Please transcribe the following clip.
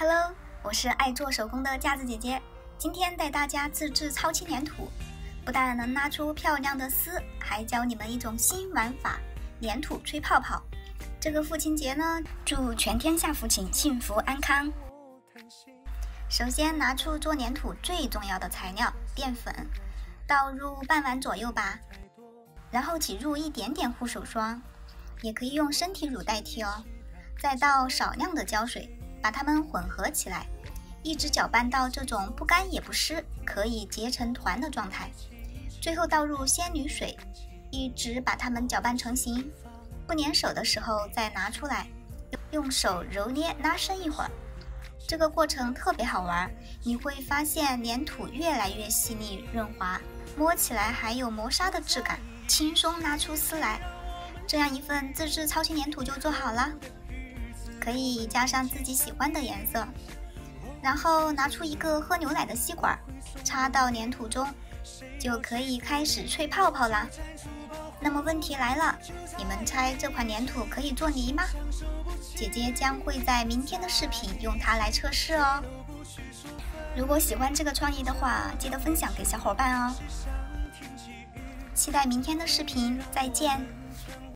Hello，我是爱做手工的架子姐姐，今天带大家自制超轻粘土，不但能拉出漂亮的丝，还教你们一种新玩法——粘土吹泡泡。这个父亲节呢，祝全天下父亲幸福安康。首先拿出做粘土最重要的材料淀粉，倒入半碗左右吧，然后挤入一点点护手霜，也可以用身体乳代替哦。再倒少量的胶水，把它们混合起来，一直搅拌到这种不干也不湿，可以结成团的状态。最后倒入仙女水，一直把它们搅拌成型。不粘手的时候再拿出来，用手揉捏拉伸一会儿。这个过程特别好玩，你会发现粘土越来越细腻润滑，摸起来还有磨砂的质感，轻松拉出丝来。这样一份自制超轻粘土就做好了。可以加上自己喜欢的颜色，然后拿出一个喝牛奶的吸管，插到粘土中，就可以开始吹泡泡啦。那么问题来了，你们猜这款粘土可以做泥吗？姐姐将会在明天的视频用它来测试哦。如果喜欢这个创意的话，记得分享给小伙伴哦。期待明天的视频，再见。